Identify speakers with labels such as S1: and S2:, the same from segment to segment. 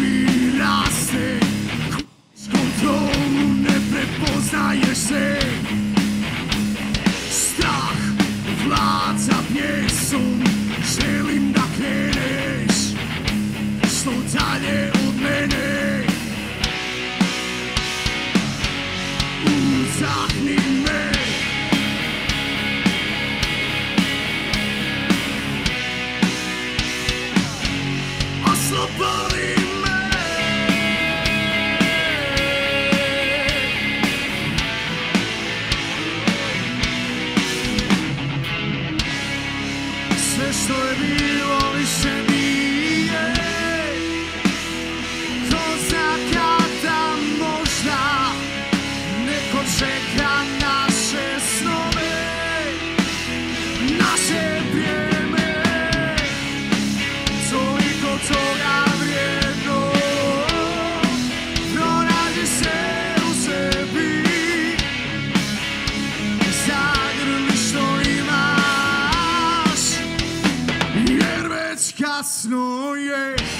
S1: pirasy Scontrollo ne poznajesz Strach władza piesą Želim da kreneš Što sve što je bilo više years.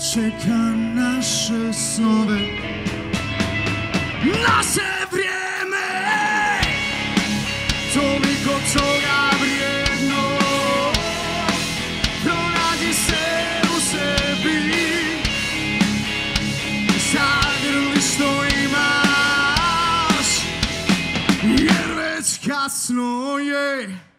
S1: čeka naše snove. Naše vrijeme! Toliko toga vrijedno. Pronađi se u sebi. Zagrli što imaš. Jer već kasno je